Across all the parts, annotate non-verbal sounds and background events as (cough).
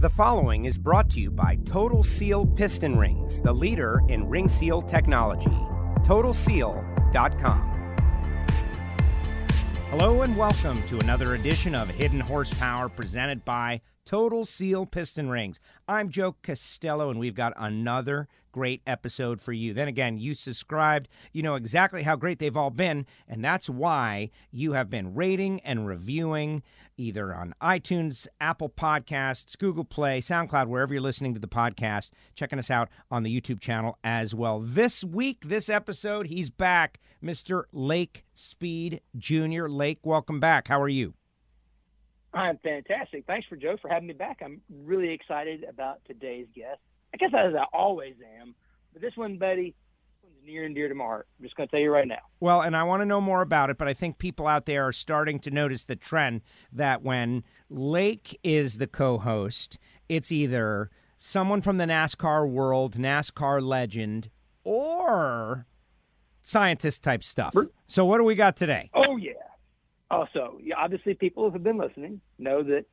The following is brought to you by Total Seal Piston Rings, the leader in ring seal technology. TotalSeal.com. Hello and welcome to another edition of Hidden Horsepower presented by Total Seal Piston Rings. I'm Joe Castello, and we've got another great episode for you. Then again, you subscribed, you know exactly how great they've all been, and that's why you have been rating and reviewing either on iTunes, Apple Podcasts, Google Play, SoundCloud, wherever you're listening to the podcast, checking us out on the YouTube channel as well. This week, this episode, he's back, Mr. Lake Speed Jr. Lake, welcome back. How are you? I'm fantastic. Thanks for Joe for having me back. I'm really excited about today's guest. I guess as I always am, but this one, buddy, one's near and dear to my heart. I'm just going to tell you right now. Well, and I want to know more about it, but I think people out there are starting to notice the trend that when Lake is the co-host, it's either someone from the NASCAR world, NASCAR legend, or scientist type stuff. So what do we got today? Oh yeah. Also, obviously, people who have been listening know that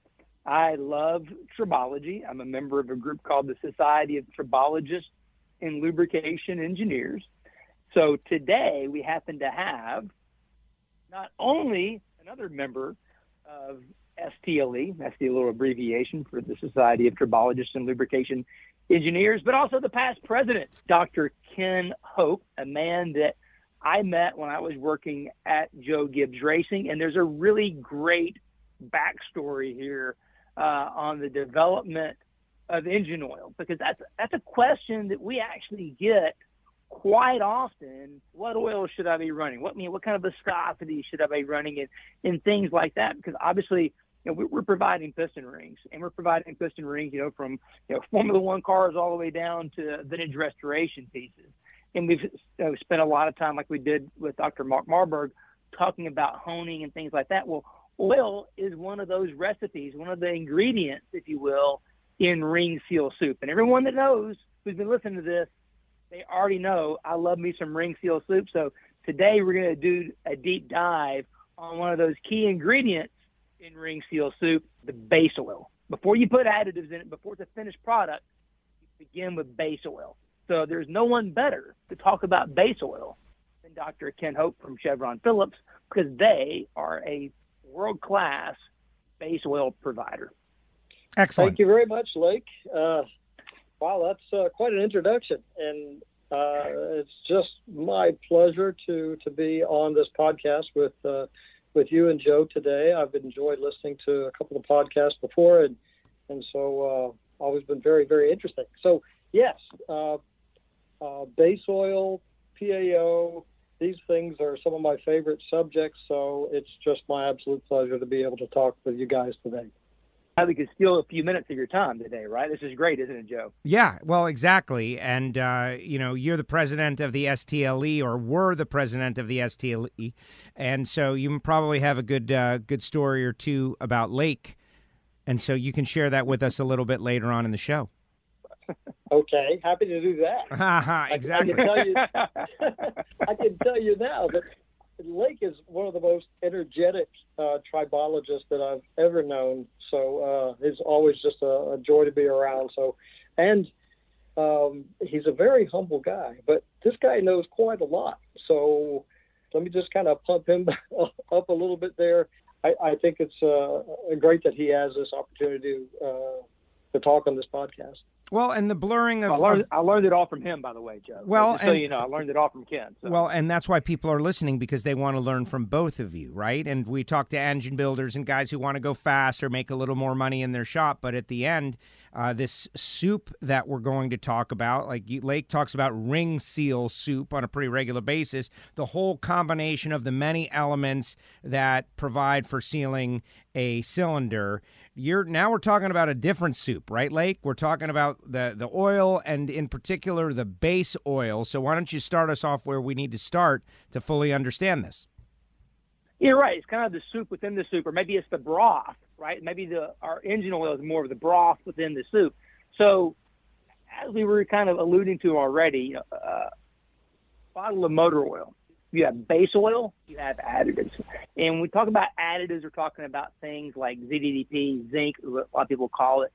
I love tribology. I'm a member of a group called the Society of Tribologists and Lubrication Engineers. So today we happen to have not only another member of STLE, that's the little abbreviation for the Society of Tribologists and Lubrication Engineers, but also the past president, Dr. Ken Hope, a man that I met when I was working at Joe Gibbs Racing, and there's a really great backstory here uh, on the development of engine oil because that's that's a question that we actually get quite often. What oil should I be running? What I mean, what kind of viscosity should I be running, and and things like that? Because obviously. You know, we're providing piston rings, and we're providing piston rings, you know, from you know Formula One cars all the way down to vintage restoration pieces and we've uh, spent a lot of time, like we did with Dr. Mark Marburg, talking about honing and things like that. Well, oil is one of those recipes, one of the ingredients, if you will, in ring seal soup. And everyone that knows who's been listening to this, they already know I love me some ring seal soup. So today we're going to do a deep dive on one of those key ingredients in ring seal soup, the base oil. Before you put additives in it, before it's a finished product, begin with base oil. So there's no one better to talk about base oil than Dr. Ken Hope from Chevron Phillips because they are a world class base oil provider. Excellent. Thank you very much, Lake. Uh, wow, that's uh, quite an introduction, and uh, it's just my pleasure to to be on this podcast with uh, with you and Joe today. I've enjoyed listening to a couple of podcasts before, and and so uh, always been very very interesting. So yes, uh, base oil, PAO. These things are some of my favorite subjects, so it's just my absolute pleasure to be able to talk with you guys today. We could steal a few minutes of your time today, right? This is great, isn't it, Joe? Yeah, well, exactly. And, uh, you know, you're the president of the STLE or were the president of the STLE. And so you probably have a good, uh, good story or two about Lake. And so you can share that with us a little bit later on in the show. Okay, happy to do that. (laughs) exactly. I, I, can tell you, (laughs) I can tell you now that Lake is one of the most energetic uh, tribologists that I've ever known. So uh, he's always just a, a, joy to be around. So, and um, he's a very humble guy, but this guy knows quite a lot. So let me just kind of pump him (laughs) up a little bit there. I, I think it's uh, great that he has this opportunity uh, to talk on this podcast. Well, and the blurring of I learned, of, I learned, it all from him, by the way, Joe. Well, just and, so you know, I learned it all from Ken. So. Well, and that's why people are listening because they want to learn from both of you, right? And we talk to engine builders and guys who want to go fast or make a little more money in their shop, but at the end, uh, this soup that we're going to talk about, like Lake talks about ring seal soup on a pretty regular basis, the whole combination of the many elements that provide for sealing a cylinder you're now we're talking about a different soup, right, Lake? We're talking about the the oil and in particular the base oil. So why don't you start us off where we need to start to fully understand this? You're right. It's kind of the soup within the soup, or maybe it's the broth, right? Maybe the our engine oil is more of the broth within the soup. So, as we were kind of alluding to already, uh, bottle of motor oil you have base oil, you have additives. And when we talk about additives, we're talking about things like ZDDP, zinc, a lot of people call it.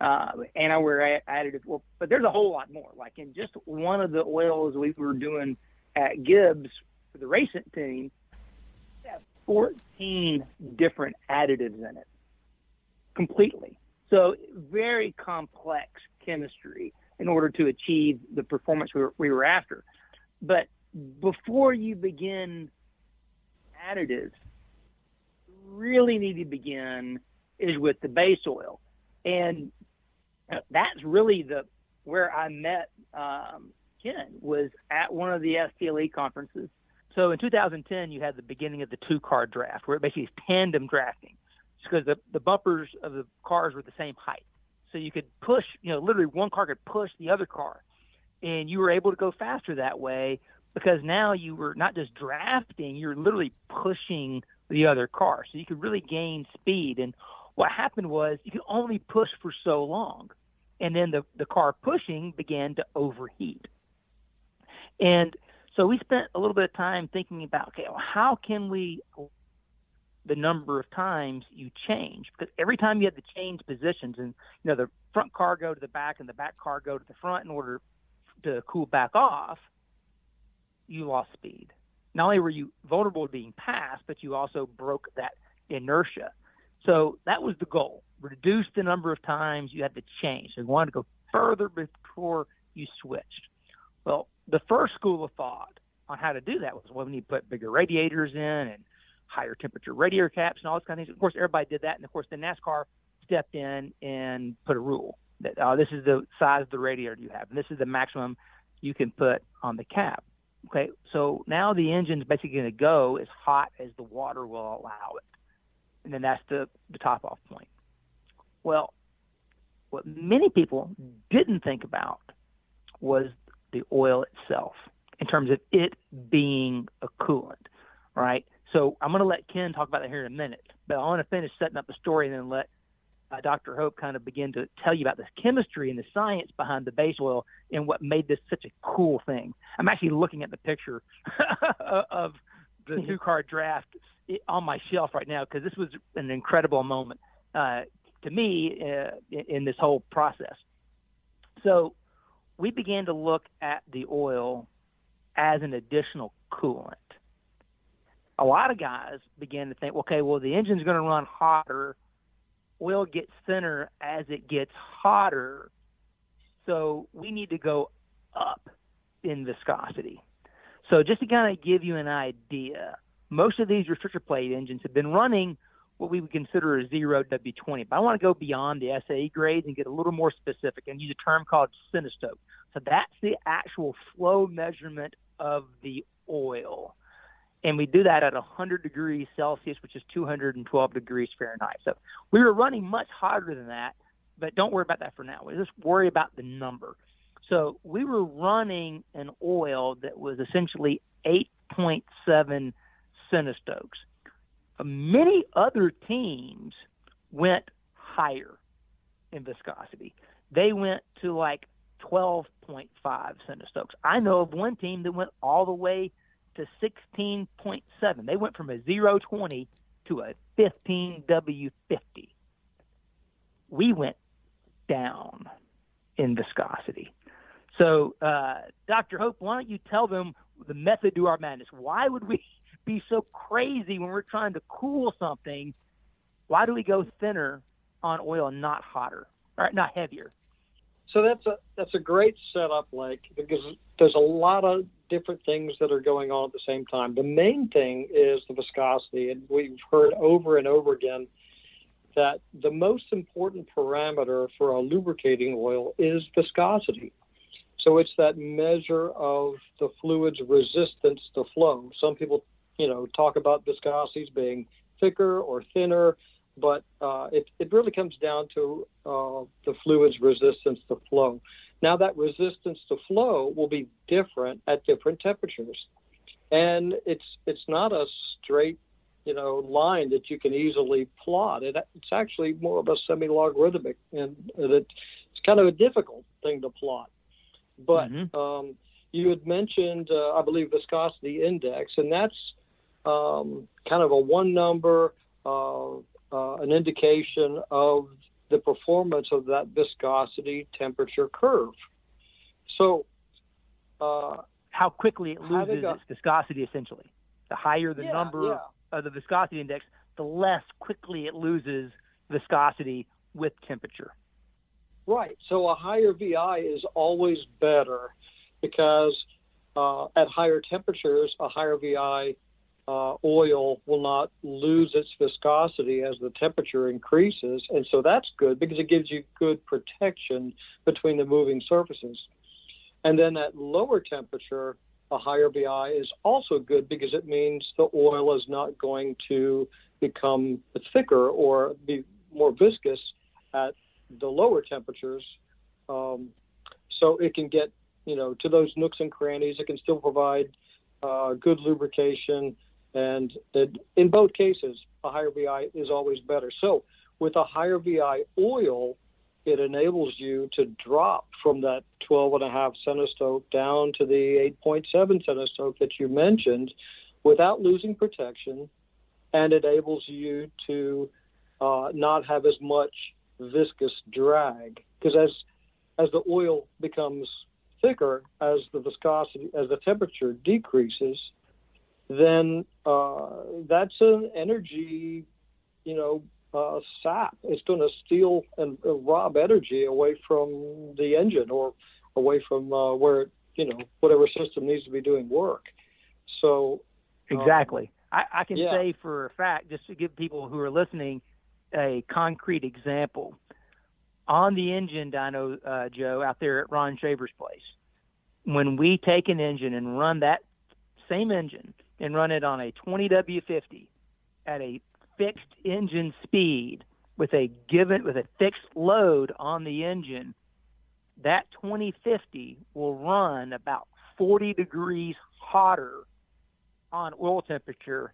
uh, anti-wear additive. Well, but there's a whole lot more. Like in just one of the oils we were doing at Gibbs for the racing team, 14 different additives in it, completely. So very complex chemistry in order to achieve the performance we were, we were after. But before you begin additives, really need to begin is with the base oil, and that's really the where I met um, Ken was at one of the STLE conferences. So in 2010, you had the beginning of the two car draft, where it basically is tandem drafting, because the the bumpers of the cars were the same height, so you could push, you know, literally one car could push the other car, and you were able to go faster that way because now you were not just drafting, you're literally pushing the other car. So you could really gain speed. And what happened was you could only push for so long. And then the, the car pushing began to overheat. And so we spent a little bit of time thinking about, okay, well, how can we the number of times you change because every time you had to change positions and you know the front car go to the back and the back car go to the front in order to cool back off you lost speed. Not only were you vulnerable to being passed, but you also broke that inertia. So that was the goal. Reduce the number of times you had to change. So you wanted to go further before you switched. Well, the first school of thought on how to do that was well, we need to put bigger radiators in and higher temperature radiator caps and all those kind of things. Of course, everybody did that, and of course, the NASCAR stepped in and put a rule that uh, this is the size of the radiator you have, and this is the maximum you can put on the cap. Okay, so now the engine's basically going to go as hot as the water will allow it. And then that's the, the top off point. Well, what many people didn't think about was the oil itself in terms of it being a coolant, right? So I'm going to let Ken talk about that here in a minute, but I want to finish setting up the story and then let uh, Dr. Hope kind of begin to tell you about the chemistry and the science behind the base oil and what made this such a cool thing. I'm actually looking at the picture (laughs) of the two car draft on my shelf right now because this was an incredible moment uh, to me uh, in this whole process. So we began to look at the oil as an additional coolant. A lot of guys began to think, okay, well, the engine's going to run hotter oil gets thinner as it gets hotter. So we need to go up in viscosity. So just to kind of give you an idea, most of these restrictor plate engines have been running what we would consider a zero W20. But I want to go beyond the SAE grades and get a little more specific and use a term called centistoke. So that's the actual flow measurement of the oil and we do that at 100 degrees Celsius, which is 212 degrees Fahrenheit. So we were running much hotter than that, but don't worry about that for now. We just worry about the number. So we were running an oil that was essentially 8.7 centistokes. Uh, many other teams went higher in viscosity. They went to like 12.5 centistokes. I know of one team that went all the way to 16.7. They went from a 020 to a 15W50. We went down in viscosity. So, uh, Dr. Hope, why don't you tell them the method to our madness? Why would we be so crazy when we're trying to cool something? Why do we go thinner on oil and not hotter, or not heavier? So that's a that's a great setup, like because there's a lot of different things that are going on at the same time. The main thing is the viscosity, and we've heard over and over again that the most important parameter for a lubricating oil is viscosity. So it's that measure of the fluid's resistance to flow. Some people, you know, talk about viscosities being thicker or thinner, but uh, it, it really comes down to uh, the fluid's resistance to flow. Now, that resistance to flow will be different at different temperatures. And it's, it's not a straight, you know, line that you can easily plot. It, it's actually more of a semi-logarithmic, and, and it, it's kind of a difficult thing to plot. But mm-hmm. um, you had mentioned, uh, I believe, viscosity index, and that's um, kind of a one number, uh, uh, an indication of the performance of that viscosity temperature curve. So, uh, how quickly it loses a, its viscosity, essentially. The higher the yeah, number yeah. of the viscosity index, the less quickly it loses viscosity with temperature. Right. So a higher VI is always better because uh, at higher temperatures, a higher VI uh, oil will not lose its viscosity as the temperature increases. And so that's good because it gives you good protection between the moving surfaces. And then at lower temperature, a higher VI is also good because it means the oil is not going to become thicker or be more viscous at the lower temperatures. Um, so it can get, you know, to those nooks and crannies. It can still provide uh, good lubrication. And in both cases, a higher VI is always better. So with a higher VI oil, it enables you to drop from that 12 and a half centistoke down to the 8.7 centistoke that you mentioned without losing protection and it enables you to uh, not have as much viscous drag because as as the oil becomes thicker as the viscosity as the temperature decreases then uh, that's an energy you know uh, sap it's going to steal and uh, rob energy away from the engine or away from uh, where you know whatever system needs to be doing work so um, exactly I, I, can yeah. say for a fact just to give people who are listening a concrete example. On the engine dyno, uh, Joe, out there at Ron Shaver's place, when we take an engine and run that same engine and run it on a 20W50 at a fixed engine speed with a given with a fixed load on the engine, that 2050 will run about 40 degrees hotter on oil temperature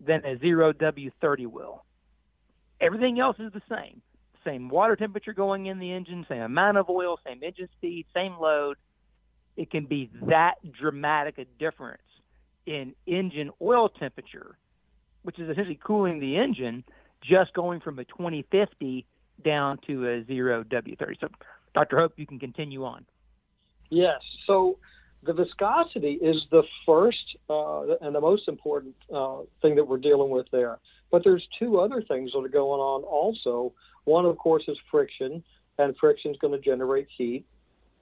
than a 0W30 will. Everything else is the same. Same water temperature going in the engine, same amount of oil, same engine speed, same load. It can be that dramatic a difference in engine oil temperature, which is essentially cooling the engine, just going from a 2050 down to a zero W30. So, Dr. Hope, you can continue on. Yes. So, the viscosity is the first uh, and the most important uh, thing that we're dealing with there. But there's two other things that are going on also. One, of course, is friction, and friction is going to generate heat,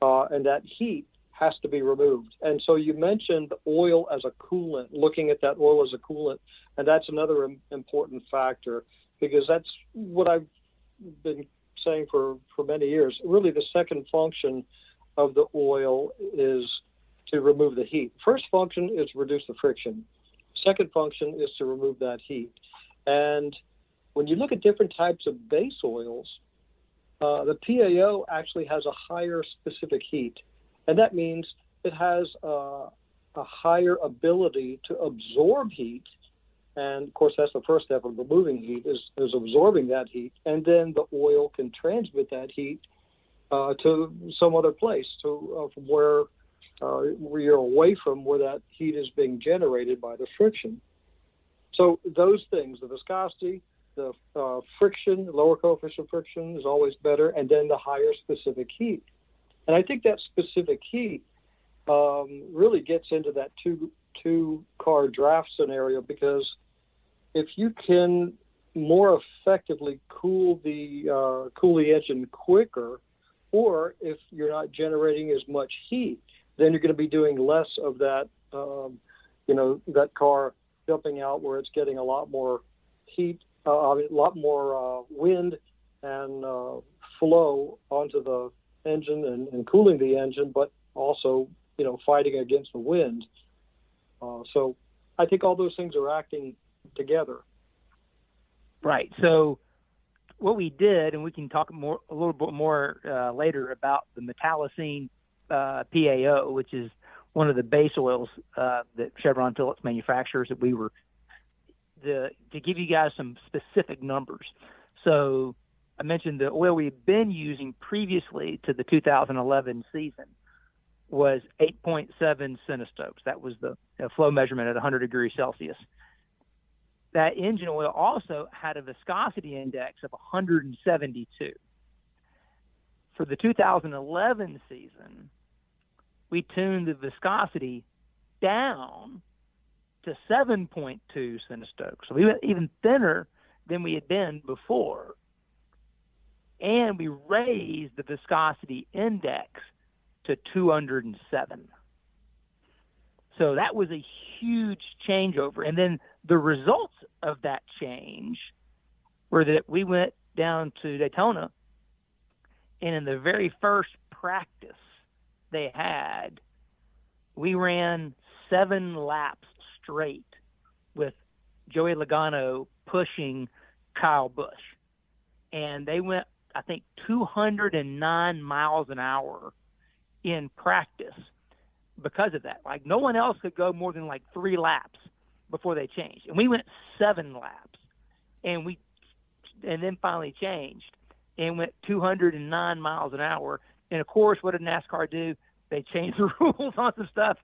uh, and that heat has to be removed. And so you mentioned oil as a coolant, looking at that oil as a coolant, and that's another important factor because that's what I've been saying for, for many years. Really, the second function of the oil is to remove the heat. First function is reduce the friction. Second function is to remove that heat. And when you look at different types of base oils, uh, the PAO actually has a higher specific heat. And that means it has uh, a higher ability to absorb heat. And of course, that's the first step of removing heat is, is absorbing that heat. And then the oil can transmit that heat uh, to some other place, to uh, from where, uh, you're away from where that heat is being generated by the friction. So those things, the viscosity, the uh, friction, lower coefficient friction is always better, and then the higher specific heat. And I think that specific heat um, really gets into that two two car draft scenario because if you can more effectively cool the uh, cool the engine quicker, or if you're not generating as much heat, then you're going to be doing less of that. Um, you know that car jumping out where it's getting a lot more heat, uh, a lot more uh, wind and uh, flow onto the engine and, and, cooling the engine, but also you know fighting against the wind. Uh, so I think all those things are acting together. Right. So what we did, and we can talk more a little bit more uh, later about the metallocene uh, PAO, which is one of the base oils uh, that Chevron Phillips manufactures that we were the to give you guys some specific numbers. So I mentioned the oil we've been using previously to the 2011 season was 8.7 centistokes. That was the flow measurement at 100 degrees Celsius. That engine oil also had a viscosity index of 172. For the 2011 season, we tuned the viscosity down to 7.2 centistokes. So we went even thinner than we had been before. And we raised the viscosity index to 207. So that was a huge changeover. And then the results of that change were that we went down to Daytona, and in the very first practice they had, we ran seven laps straight with Joey Logano pushing Kyle Busch. And they went, I think, 209 miles an hour in practice because of that. Like no one else could go more than like three laps before they changed, and we went seven laps, and we and then finally changed and went 209 miles an hour. And of course, what did NASCAR do? They changed (laughs) the rules on some stuff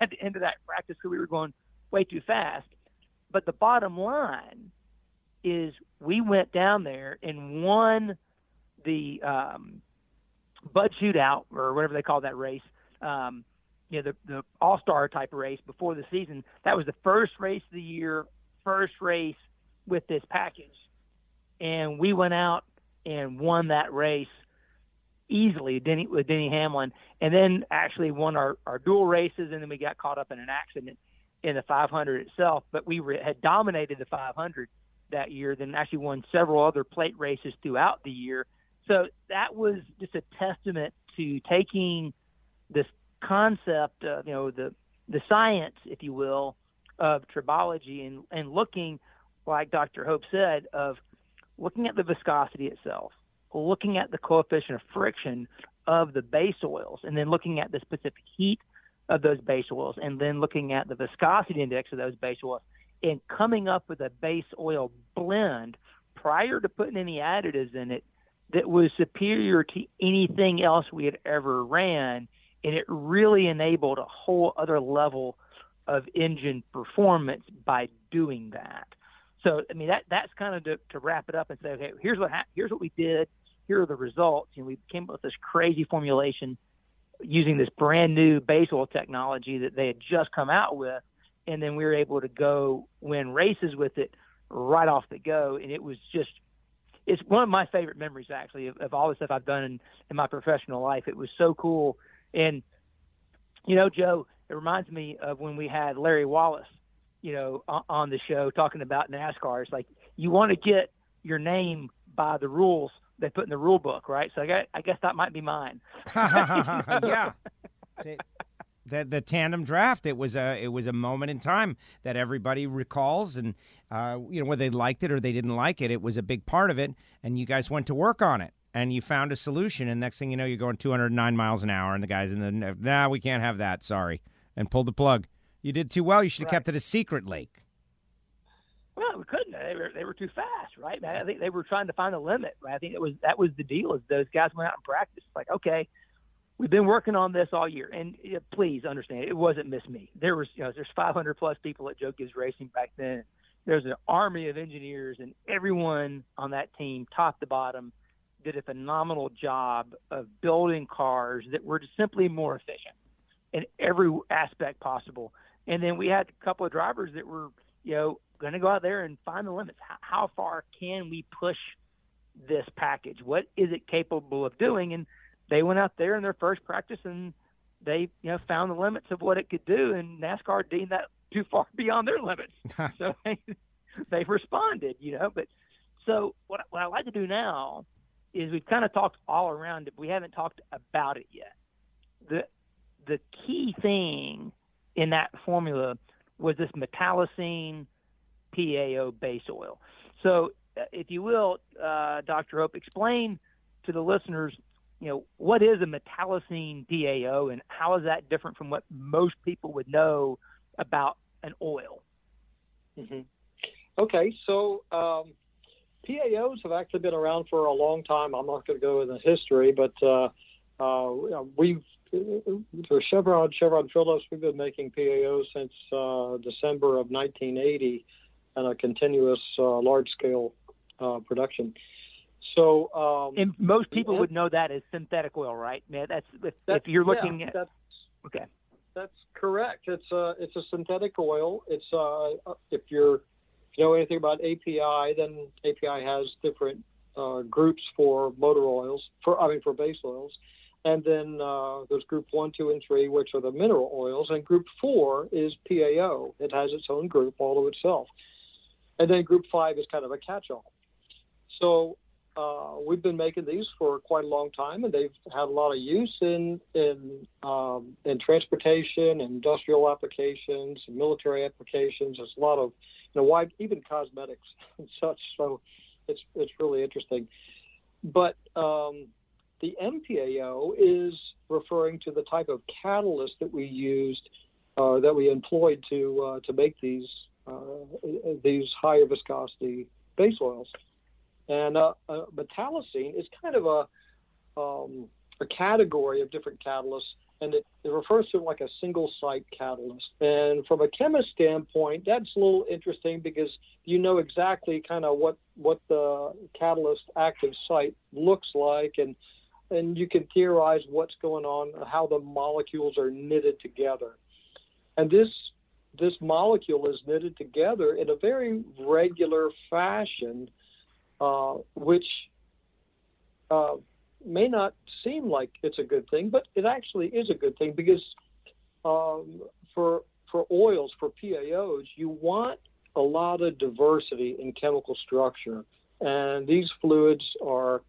at the end of that practice because we were going way too fast. But the bottom line is we went down there and won the um, Bud Shootout or whatever they call that race. Um, you know, the, the All Star type race before the season. That was the first race of the year, first race with this package, and we went out and won that race easily Denny, with Denny Hamlin, and then actually won our, our dual races, and then we got caught up in an accident in the 500 itself. But we re- had dominated the 500 that year, then actually won several other plate races throughout the year. So that was just a testament to taking this concept, of you know, the the science, if you will, of tribology and and looking, like Dr. Hope said, of looking at the viscosity itself, looking at the coefficient of friction of the base oils, and then looking at the specific heat of those base oils, and then looking at the viscosity index of those base oils, and coming up with a base oil blend prior to putting any additives in it that was superior to anything else we had ever ran. And it really enabled a whole other level of engine performance by doing that. So, I mean, that that's kind of to, to wrap it up and say, okay, here's what ha- here's what we did. Here are the results. And we came up with this crazy formulation using this brand new base oil technology that they had just come out with, and then we were able to go win races with it right off the go. And it was just it's one of my favorite memories actually of, of all the stuff I've done in, in my professional life. It was so cool. And you know, Joe, it reminds me of when we had Larry Wallace, you know, on, on the show talking about NASCAR. It's like you want to get your name by the rules they put in the rule book, right? So I, got, I guess that might be mine. (laughs) yeah. (laughs) the the tandem draft. It was a it was a moment in time that everybody recalls, and uh, you know whether they liked it or they didn't like it, it was a big part of it. And you guys went to work on it, and you found a solution. And next thing you know, you're going 209 miles an hour, and the guys in the nah, we can't have that. Sorry, and pulled the plug. You did too well. You should have right. kept it a secret, Lake. Well, we couldn't. They were they were too fast, right? I think they were trying to find a limit. Right? I think it was that was the deal. Is those guys went out and practiced. Like, okay, we've been working on this all year, and uh, please understand, it wasn't miss me. There was, you know, there's 500 plus people at Joe Gibbs Racing back then. There's an army of engineers, and everyone on that team, top to bottom, did a phenomenal job of building cars that were simply more efficient in every aspect possible. And then we had a couple of drivers that were, you know, going to go out there and find the limits. How far can we push this package? What is it capable of doing? And they went out there in their first practice and they you know found the limits of what it could do, and NASCAR deemed that too far (laughs) beyond their limits, (laughs) so they they responded, you know. But so what what I like to do now is we've kind of talked all around it, but we haven't talked about it yet. the The key thing in that formula was this metallocene PAO base oil. So, uh, if you will, uh, Dr. Hope, explain to the listeners you know, what is a metallocene PAO and how is that different from what most people would know about an oil? Mm-hmm. Okay, so um, PAOs have actually been around for a long time. I'm not going to go into history, but uh, uh, we've for Chevron, Chevron Phillips, we've been making PAOs since uh, December of 1980 and a continuous uh, large scale uh, production. So, um, and most people would know that as synthetic oil, right? Man, that's if, if you're looking yeah, at that's, okay. That's correct. It's a it's a synthetic oil. It's uh if you're if you know anything about API, then API has different uh, groups for motor oils for I mean for base oils, and then uh, there's group one, two, and three, which are the mineral oils, and group four is PAO. It has its own group all to itself, and then group five is kind of a catch-all. So uh, we've been making these for quite a long time, and they've had a lot of use in in um, in transportation, industrial applications, military applications. There's a lot of you know even cosmetics (laughs) and such. So it's it's really interesting. But um, the MPAO is referring to the type of catalyst that we used uh, that we employed to uh, to make these uh, these higher viscosity base oils. And uh, uh, metallocene is kind of a, um, a category of different catalysts, and it, it, refers to like a single site catalyst. And from a chemist standpoint, that's a little interesting because you know exactly kind of what what the catalyst active site looks like, and and you can theorize what's going on, how the molecules are knitted together. And this this molecule is knitted together in a very regular fashion uh, which uh, may not seem like it's a good thing, but it actually is a good thing because um, for for oils, for PAOs, you want a lot of diversity in chemical structure, and these fluids are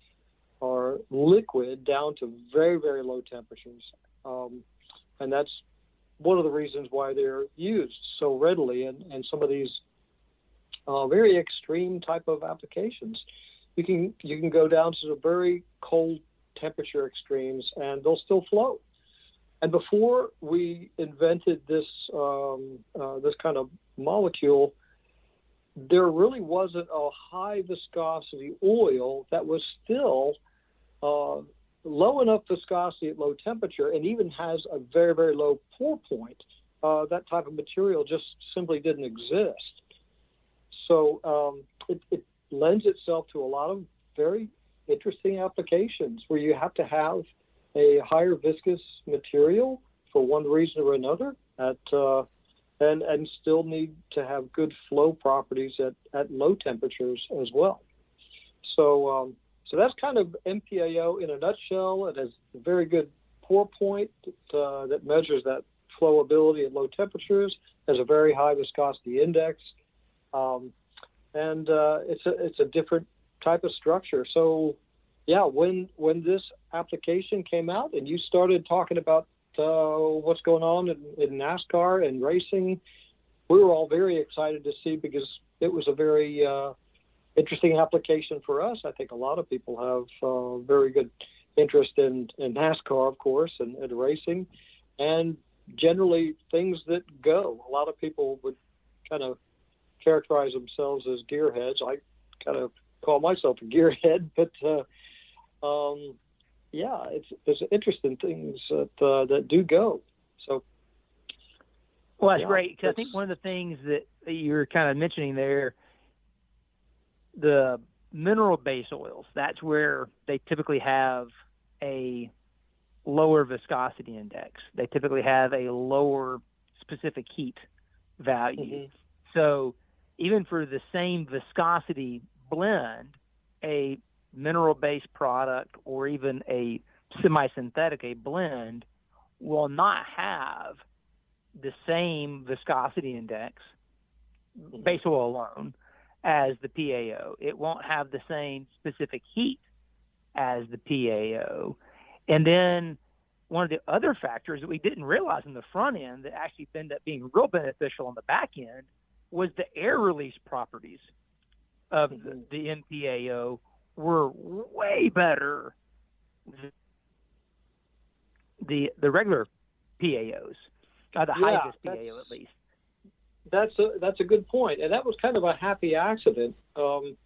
are liquid down to very very low temperatures, um, and that's one of the reasons why they're used so readily. In, in some of these uh, very extreme type of applications. You can you can go down to the very cold temperature extremes, and they'll still float. And before we invented this um, uh, this kind of molecule, there really wasn't a high viscosity oil that was still uh, low enough viscosity at low temperature, and even has a very very low pour point. Uh, that type of material just simply didn't exist. So um, it, it lends itself to a lot of very interesting applications where you have to have a higher viscous material for one reason or another at uh, and and still need to have good flow properties at, at low temperatures as well. So um, so that's kind of MPAO in a nutshell. It has a very good pour point that, uh, that measures that flowability at low temperatures. Has a very high viscosity index. Um, and uh, it's a it's a different type of structure. So, yeah, when when this application came out and you started talking about uh, what's going on in, in, NASCAR and racing, we were all very excited to see because it was a very uh, interesting application for us. I think a lot of people have uh, very good interest in, in NASCAR, of course, and, and racing, and generally things that go. A lot of people would kind of characterize themselves as gearheads. I kind of call myself a gearhead, (laughs) but uh, um, yeah, it's it's interesting things that uh, that do go. So, well, that's yeah, great because I think one of the things that you're kind of mentioning there, the mineral base oils, that's where they typically have a lower viscosity index. They typically have a lower specific heat value. Mm-hmm. So even for the same viscosity blend, a mineral based product or even a semi synthetic, a blend, will not have the same viscosity index, mm-hmm. base oil alone, as the PAO. It won't have the same specific heat as the PAO. And then one of the other factors that we didn't realize in the front end that actually ended up being real beneficial on the back end was the air release properties of the, mm-hmm. the MPAO were way better than the the regular PAOs, uh, the yeah, highest PAO at least. That's a that's a good point, and that was kind of a happy accident. Um,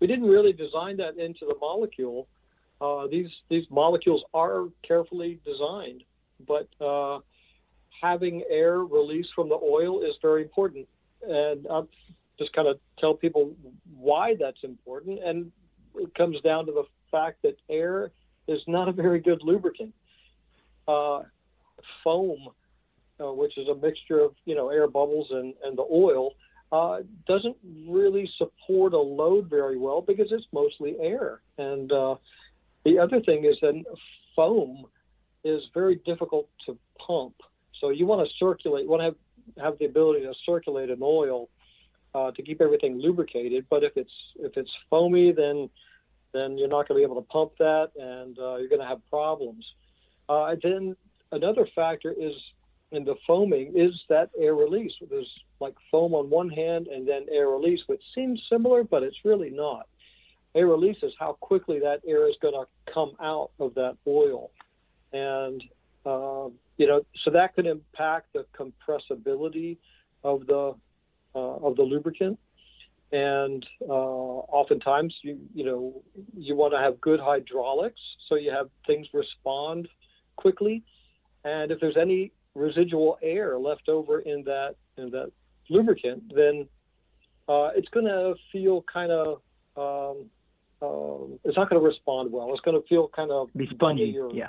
we didn't really design that into the molecule. Uh, these these molecules are carefully designed, but uh, having air release from the oil is very important and I'll just kind of tell people why that's important. And it comes down to the fact that air is not a very good lubricant. Uh, foam, uh, which is a mixture of you know air bubbles and, and the oil, uh, doesn't really support a load very well because it's mostly air. And uh, the other thing is that foam is very difficult to pump. So you want to circulate, you want to have, have the ability to circulate an oil uh, to keep everything lubricated. But if it's if it's foamy, then then you're not going to be able to pump that, and uh, you're going to have problems. Uh, then another factor is in the foaming is that air release. There's like foam on one hand and then air release, which seems similar, but it's really not. Air release is how quickly that air is going to come out of that oil, and uh, you know, so that could impact the compressibility of the uh, of the lubricant. And uh, oftentimes, you you know, you want to have good hydraulics, so you have things respond quickly. And if there's any residual air left over in that in that lubricant, then uh, it's going to feel kind of um, uh, it's not going to respond well. It's going to feel kind of be spongy. yeah,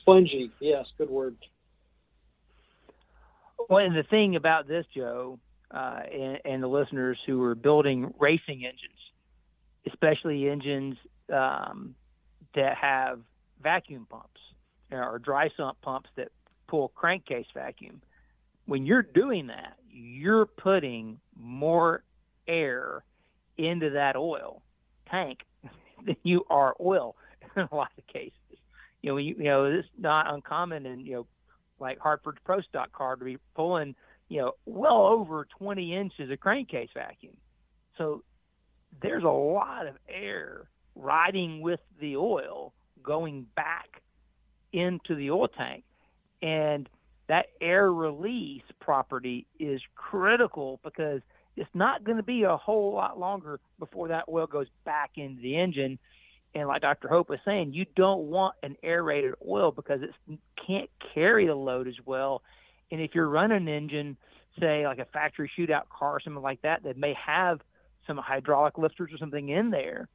spongy. Yes, good word. Well, and the thing about this, Joe, uh, and, and, the listeners who are building racing engines, especially engines um, that have vacuum pumps or dry sump pumps that pull crankcase vacuum. When you're doing that, you're putting more air into that oil tank than you are oil (laughs) in a lot of cases. You know, you, you know, it's not uncommon in you know, like Hartford's Pro Stock car to be pulling you know, well over 20 inches of crankcase vacuum. So there's a lot of air riding with the oil going back into the oil tank. And that air release property is critical because it's not going to be a whole lot longer before that oil goes back into the engine. And like Dr. Hope was saying, you don't want an aerated oil because it can't carry the load as well and if you're running an engine, say like a factory shootout car or something like that, that may have some hydraulic lifters or something in there,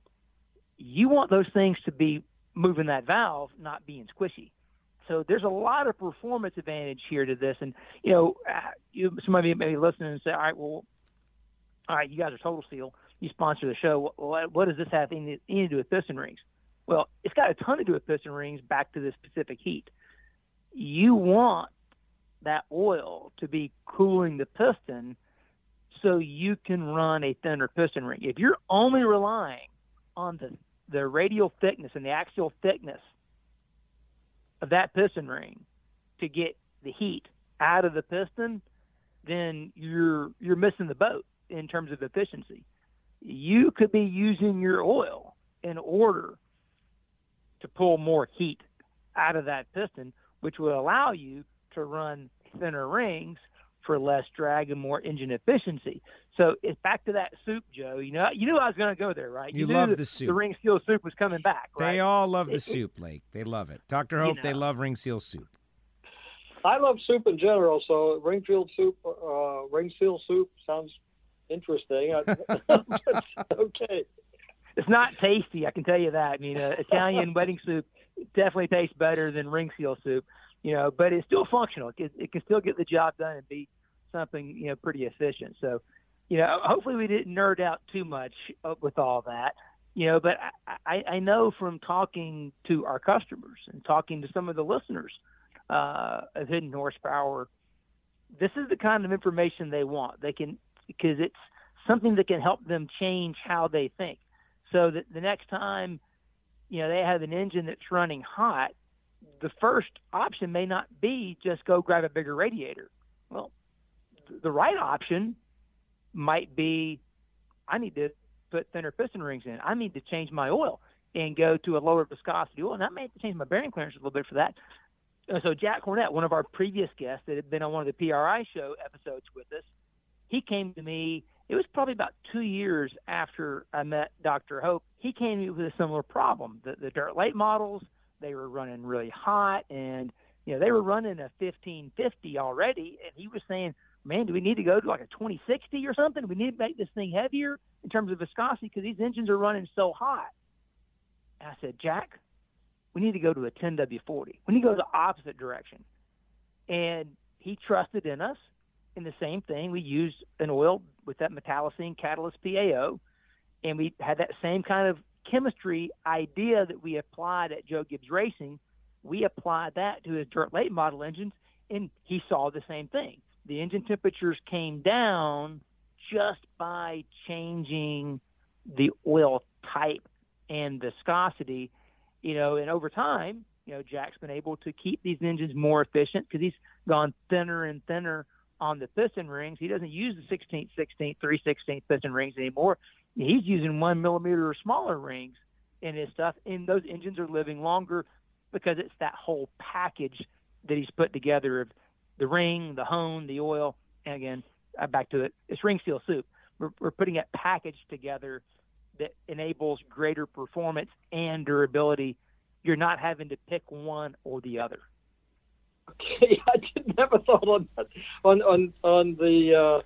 you want those things to be moving that valve, not being squishy. So there's a lot of performance advantage here to this. And, you know, uh, you, may be listening and say, all right, well, all right, you guys are Total Seal. You sponsor the show. What, what does this have anything to do with piston rings? Well, it's got a ton to do with piston rings back to the specific heat. You want that oil to be cooling the piston so you can run a thinner piston ring. If you're only relying on the, the radial thickness and the axial thickness of that piston ring to get the heat out of the piston, then you're you're missing the boat in terms of efficiency. You could be using your oil in order to pull more heat out of that piston, which will allow you to run thinner rings for less drag and more engine efficiency. So it's back to that soup, Joe. You know, you knew I was going to go there, right? You, you love the, the, soup. The ring seal soup was coming back. Right? They all love the soup, Lake. They love it. Doctor Hope, you know. they love ring seal soup. I love soup in general, so ringfield soup, uh, ring seal soup sounds interesting. (laughs) okay. It's not tasty, I can tell you that. I mean, uh, Italian (laughs) wedding soup definitely tastes better than ring seal soup you know, but it's still functional. It, it can still get the job done and be something, you know, pretty efficient. So, you know, hopefully we didn't nerd out too much with all that, you know, but I, I know from talking to our customers and talking to some of the listeners uh, of Hidden Horsepower, this is the kind of information they want. They can, because it's something that can help them change how they think. So that the next time, you know, they have an engine that's running hot, the first option may not be just go grab a bigger radiator. Well, the right option might be I need to put thinner piston rings in. I need to change my oil and go to a lower viscosity oil. And I may have to change my bearing clearance a little bit for that. So Jack Cornett, one of our previous guests that had been on one of the PRI show episodes with us, he came to me. It was probably about two years after I met Dr. Hope. He came to me with a similar problem. The, the dirt late models – they were running really hot, and you know they were running a 1550 already, and he was saying, "Man, do we need to go to like a 2060 or something? We need to make this thing heavier in terms of viscosity because these engines are running so hot." And I said, Jack, we need to go to a 10W40. We need to go the opposite direction. And he trusted in us. In the same thing, we used an oil with that metallocene catalyst PAO, and we had that same kind of chemistry idea that we applied at Joe Gibbs Racing. We applied that to his dirt late model engines, and he saw the same thing. The engine temperatures came down just by changing the oil type and viscosity, you know, and over time, you know, Jack's been able to keep these engines more efficient because he's gone thinner and thinner on the piston rings. He doesn't use the 16th, 16th, 3 16th piston rings anymore. He's using one millimeter or smaller rings in his stuff, and those engines are living longer because it's that whole package that he's put together of the ring, the hone, the oil, and again, uh, back to it, it's ring seal soup. We're, we're putting it packaged together that enables greater performance and durability. You're not having to pick one or the other. Okay, (laughs) I did, never thought on that on on on the uh,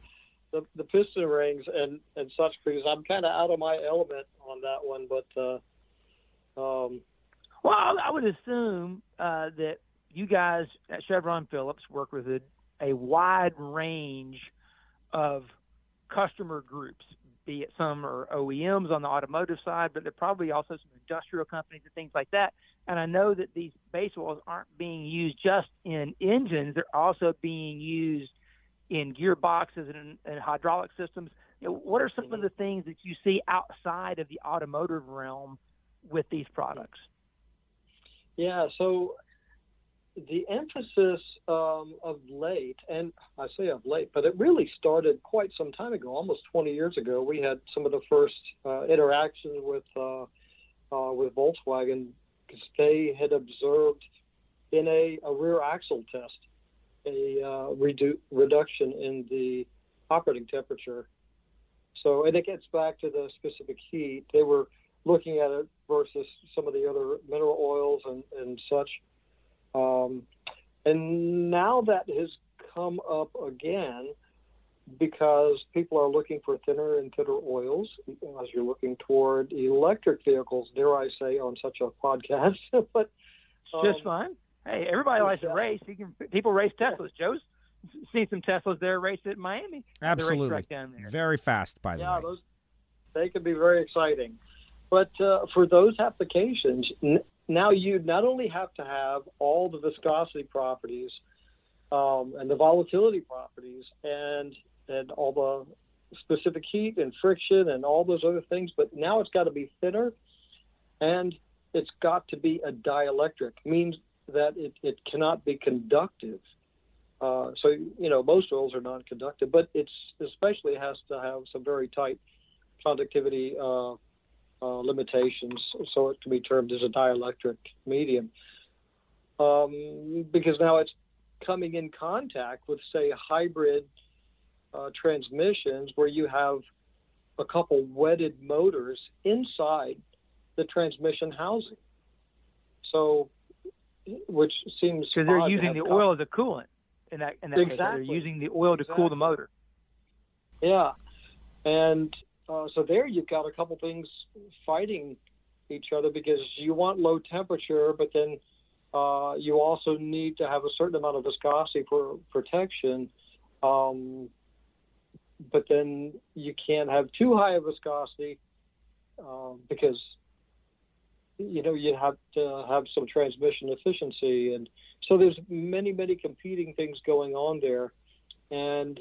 the, the piston rings and and such because I'm kind of out of my element on that one. But uh, um, well, I would assume uh, that you guys at Chevron Phillips work with a, a wide range of customer groups, be it some are OEMs on the automotive side, but there are probably also some industrial companies and things like that. And I know that these base oils aren't being used just in engines; they're also being used in gearboxes and, and hydraulic systems. You know, what are some of the things that you see outside of the automotive realm with these products? Yeah, so the emphasis um, of late, and I say of late, but it really started quite some time ago, almost 20 years ago. We had some of the first uh, interactions with uh, uh, with Volkswagen because they had observed in a, a rear axle test a uh, redu- reduction in the operating temperature. So, and it gets back to the specific heat. They were looking at it versus some of the other mineral oils and, and such. Um, and now that has come up again because people are looking for thinner and thinner oils as you're looking toward electric vehicles, dare I say, on such a podcast. (laughs) but um, just fine. Hey, everybody likes to race. You can, people race Teslas. Joe's seen some Teslas there race at Miami. Absolutely. Very fast, by the yeah, way. Those, they can be very exciting. But uh, for those applications, n- now you not only have to have all the viscosity properties um, and the volatility properties and and all the specific heat and friction and all those other things, but now it's got to be thinner and it's got to be a dielectric, means that it, it cannot be conductive. Uh, so, you know, most oils are non conductive, but it's especially has to have some very tight conductivity uh, uh, limitations, so it can be termed as a dielectric medium. Um, because now it's coming in contact with, say, hybrid uh, transmissions where you have a couple wetted motors inside the transmission housing. So, which seems because they're using the oil as a coolant in that in that exactly. case. They're using the oil to exactly. cool the motor. Yeah, and uh, so there you've got a couple things fighting each other because you want low temperature, but then uh, you also need to have a certain amount of viscosity for protection. Um, but then you can't have too high a viscosity uh, because you know you have to have some transmission efficiency, and so there's many many competing things going on there, and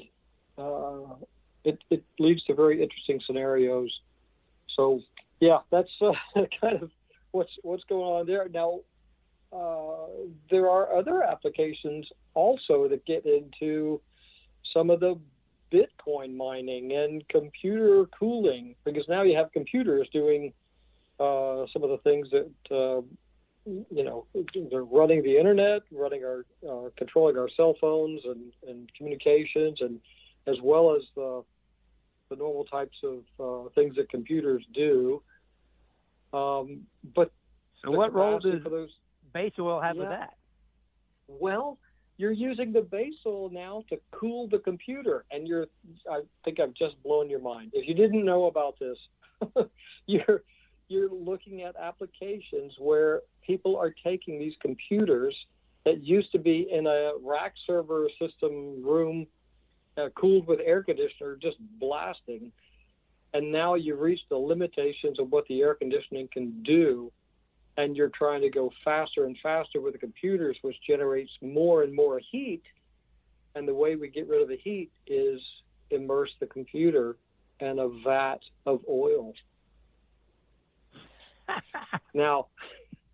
uh, it, it leads to very interesting scenarios. So yeah, that's uh, (laughs) kind of what's what's going on there. Now uh, there are other applications also that get into some of the Bitcoin mining and computer cooling because now you have computers doing uh, some of the things that uh, you know they're running the internet, running our uh, controlling our cell phones and, and communications, and as well as the the normal types of uh, things that computers do. Um, but so, what role does those, base oil have yeah, with that? Well, you're using the base oil now to cool the computer, and you're. I think I've just blown your mind. If you didn't know about this, (laughs) you're you're looking at applications where people are taking these computers that used to be in a rack server system room uh, cooled with air conditioner just blasting and now you've reached the limitations of what the air conditioning can do and you're trying to go faster and faster with the computers which generates more and more heat and the way we get rid of the heat is immerse the computer in a vat of oil (laughs) now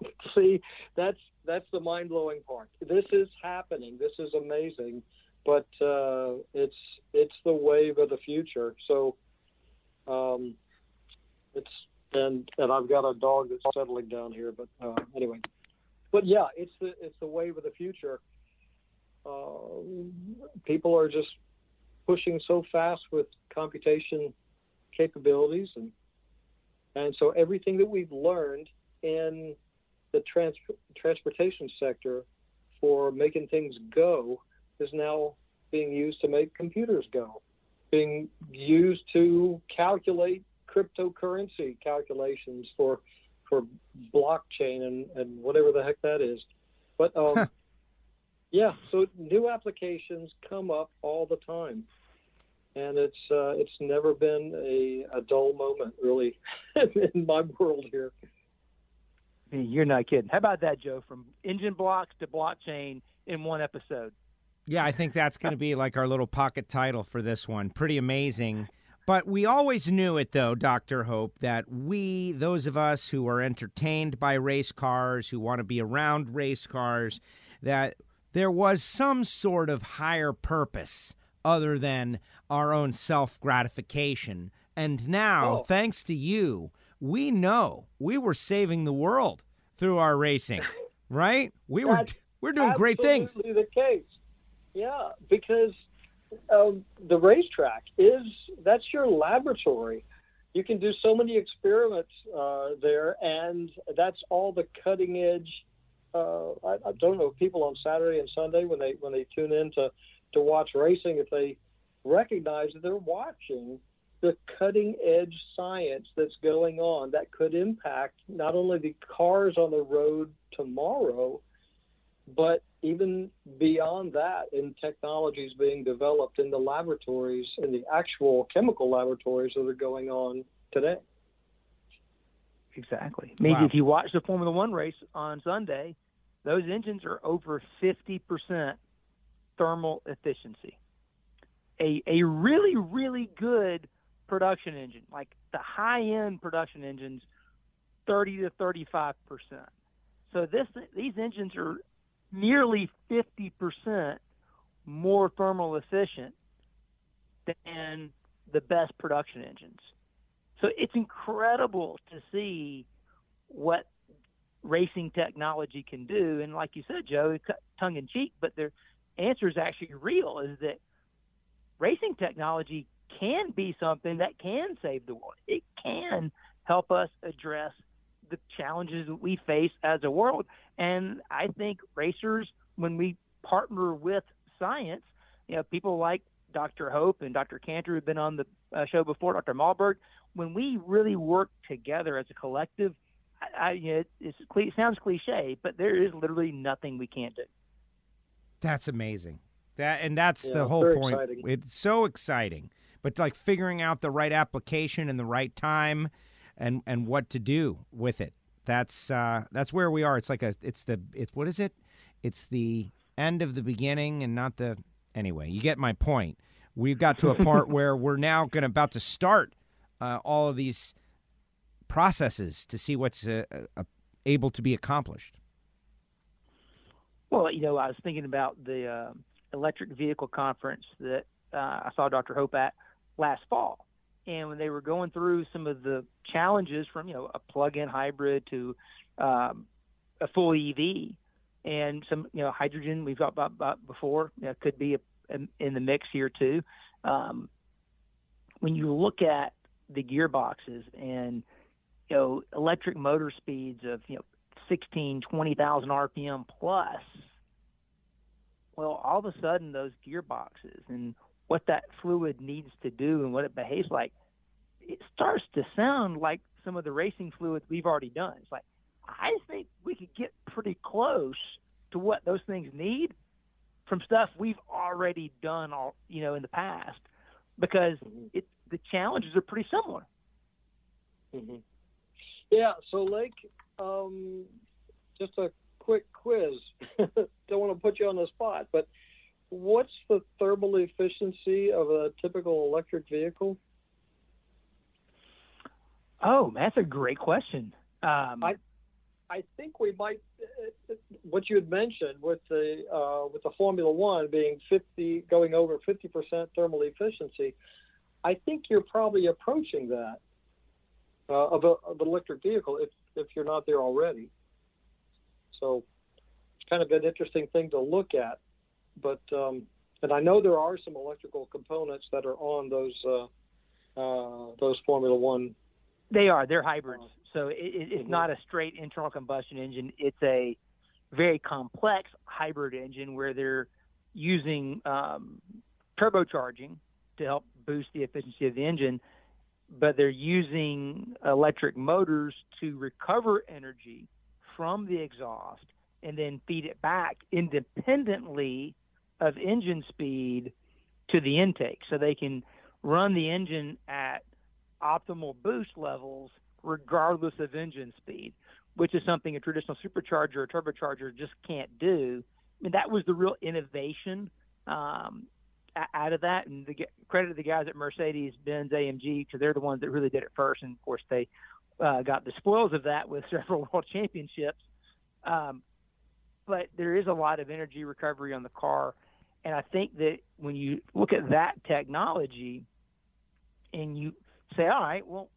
(laughs) see that's that's the mind blowing part. This is happening. This is amazing, but uh, it's it's the wave of the future. So um, it's and and I've got a dog that's settling down here, but uh, anyway, but yeah, it's the it's the wave of the future. Uh, people are just pushing so fast with computation capabilities and and so everything that we've learned in the trans- transportation sector for making things go is now being used to make computers go, being used to calculate cryptocurrency calculations for for blockchain and, and whatever the heck that is. But um, yeah, so new applications come up all the time, and it's uh, it's never been a, a dull moment really (laughs) in my world here. You're not kidding. How about that, Joe? From engine blocks to blockchain in one episode. Yeah, I think that's going to be like our little pocket title for this one. Pretty amazing. But we always knew it, though, Dr. Hope, that we, those of us who are entertained by race cars, who want to be around race cars, that there was some sort of higher purpose other than our own self gratification. And now, oh. thanks to you, we know we were saving the world through our racing, (laughs) right? We were we're doing great things. the case. Yeah, because um, the racetrack is that's your laboratory. You can do so many experiments uh, there, and that's all the cutting edge. Uh, I, I, don't know people on Saturday and Sunday when they when they tune in to to watch racing if they recognize that they're watching the cutting edge science that's going on that could impact not only the cars on the road tomorrow, but even beyond that in technologies being developed in the laboratories, in the actual chemical laboratories that are going on today. Exactly. I mean, wow. if you watch the Formula One race on Sunday, those engines are over 50% thermal efficiency. A, a really, really good production engine, like the high end production engines, 30 to 35 percent. So this these engines are nearly 50 percent more thermal efficient than the best production engines. So it's incredible to see what racing technology can do. And like you said, Joe, tongue in cheek, but the answer is actually real: is that racing technology can be something that can save the world. It can help us address the challenges that we face as a world. And I think racers, when we partner with science, you know, people like Dr. Hope and Dr. Canter have been on the uh, show before, Dr. Malberg, when we really work together as a collective, I, I, you know, it, it sounds cliche, but there is literally nothing we can't do. That's amazing. That and that's yeah, the whole point. Exciting. It's so exciting but like figuring out the right application and the right time and and what to do with it. That's uh, that's where we are. It's like a it's the it's what is it? It's the end of the beginning and not the anyway. You get my point. We've got to a part (laughs) where we're now going to about to start uh, all of these processes to see what's uh, uh, able to be accomplished. Well, you know, I was thinking about the uh, electric vehicle conference that uh, I saw Dr. Hope at last fall. And when they were going through some of the challenges from, you know, a plug-in hybrid to um, a full EV and some, you know, hydrogen we've talked about, before you know, could be a, a, in the mix here too. Um, when you look at the gearboxes and, you know, electric motor speeds of, you know, 16, 20,000 RPM plus, well, all of a sudden those gearboxes and what that fluid needs to do and what it behaves like, it starts to sound like some of the racing fluids we've already done. It's like I think we could get pretty close to what those things need from stuff we've already done all you know in the past because mm-hmm. it the challenges are pretty similar. Mm-hmm. Yeah. So Lake, um, just a quick quiz. (laughs) Don't want to put you on the spot, but what's the thermal efficiency of a typical electric vehicle? Oh, that's a great question. Um, I I think we might what you had mentioned with the uh, with the Formula One being 50 going over 50 percent thermal efficiency. I think you're probably approaching that uh, of, a, of an electric vehicle if if you're not there already. So it's kind of an interesting thing to look at. But um, and I know there are some electrical components that are on those uh, uh, those Formula One. They are. They're hybrids. So it, it's mm-hmm. not a straight internal combustion engine. It's a very complex hybrid engine where they're using um, turbocharging to help boost the efficiency of the engine, but they're using electric motors to recover energy from the exhaust and then feed it back independently of engine speed to the intake. So they can run the engine at optimal boost levels regardless of engine speed, which is something a traditional supercharger or turbocharger just can't do. I mean, that was the real innovation um, out of that. And the credit to the guys at Mercedes, Benz, AMG, because they're the ones that really did it first. And of course, they uh, got the spoils of that with (laughs) several world championships. Um, but there is a lot of energy recovery on the car. And I think that when you look at that technology and you say, all right, well,